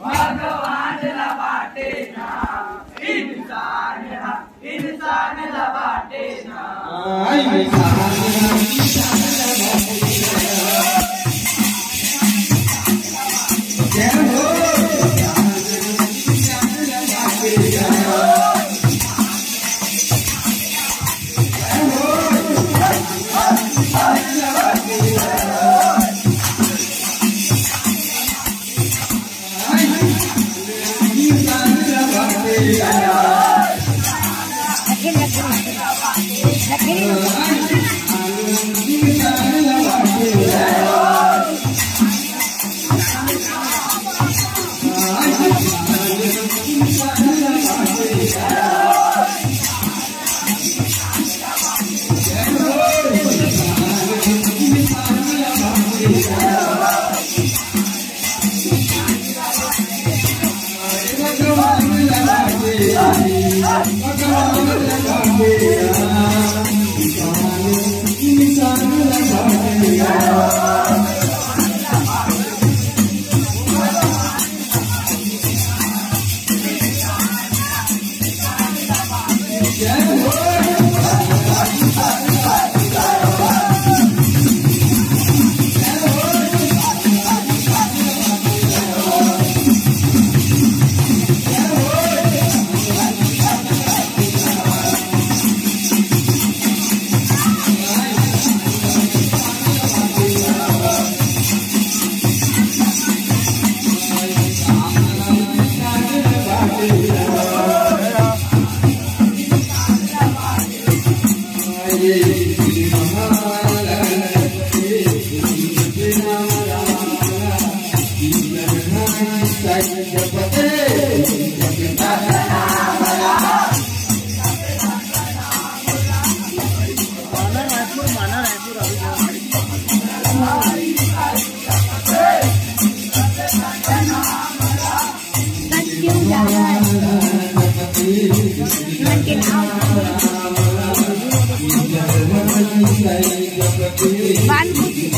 भगवान लबाटे ना। इंसान इंसान लबाटे ना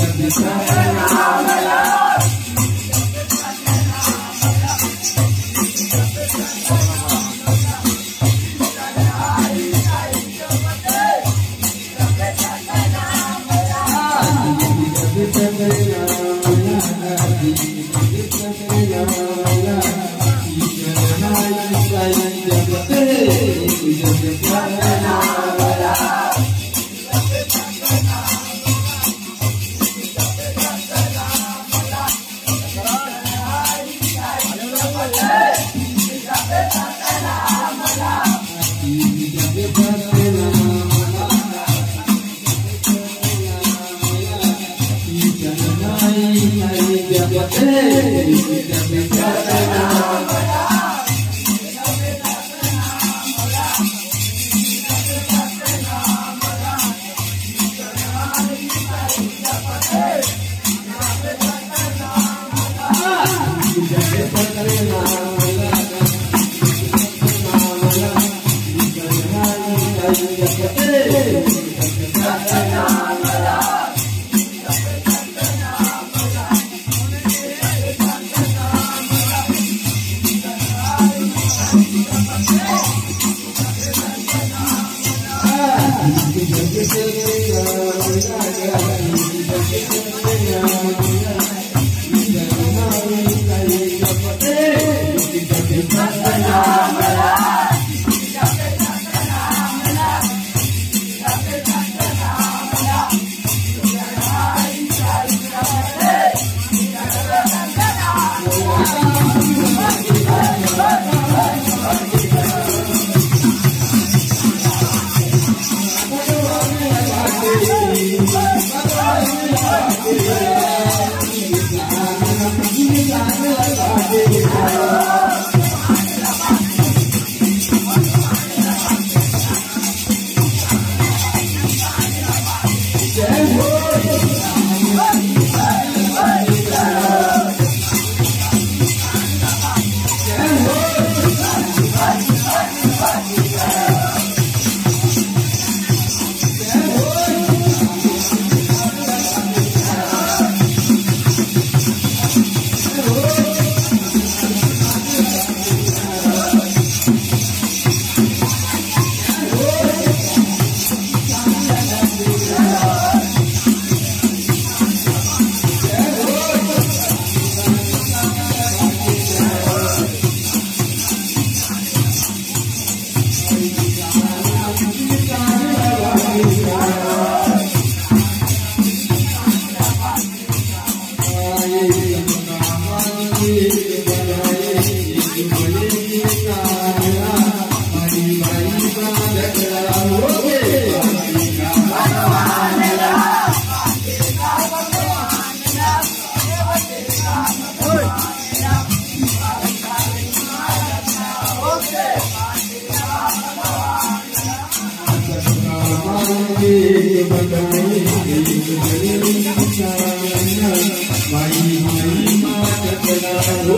Every time. you.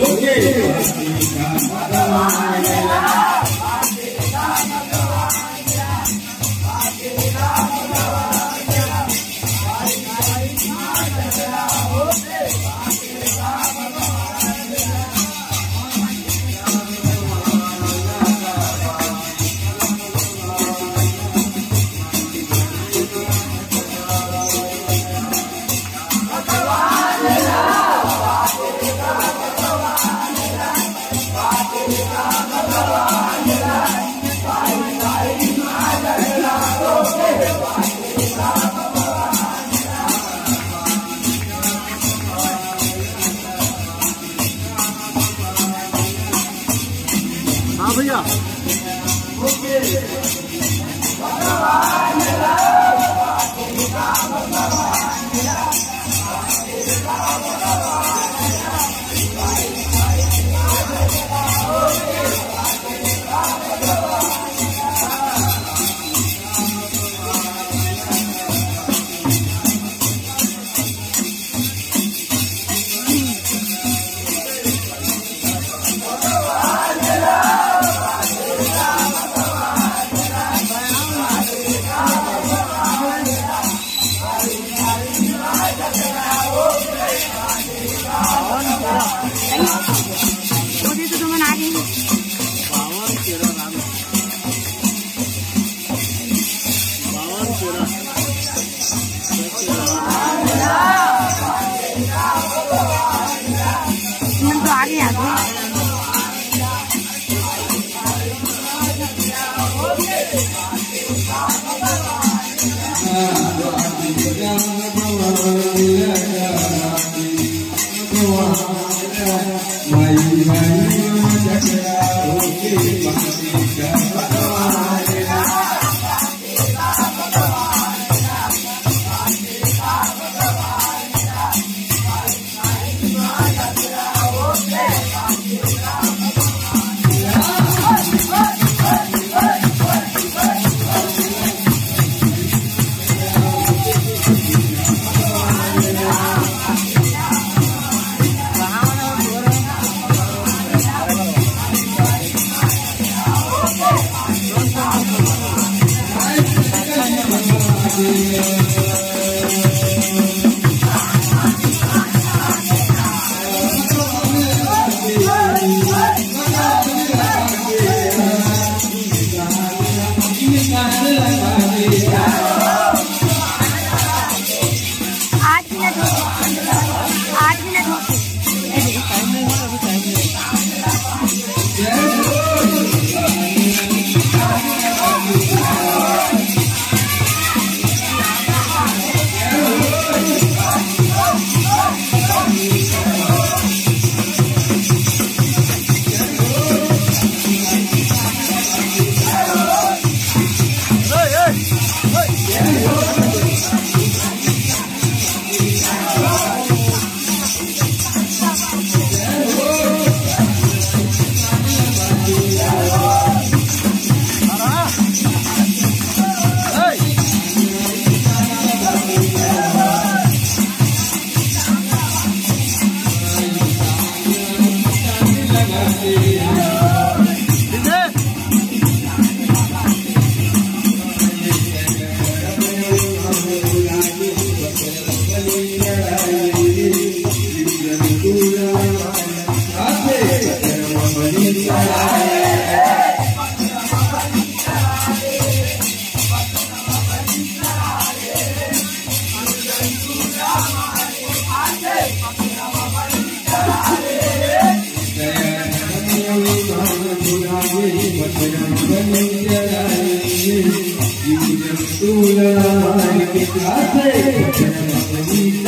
Okay. हाँ भैया Oh, બાવન કેરા રામ બાવન કેરા મને તો આગે યાદ You can do the life in